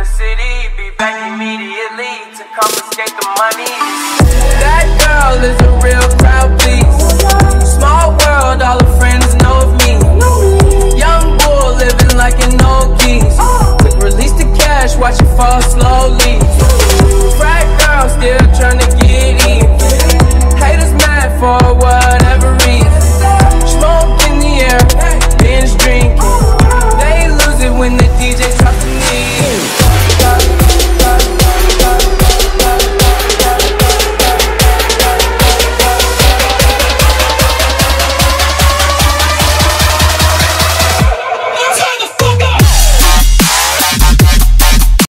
the city, be back immediately to confiscate the money. That girl is a real crowd, please. Small world, all her friends know of me. Young bull living like an old geese. Quick release the cash, watch it fall slow.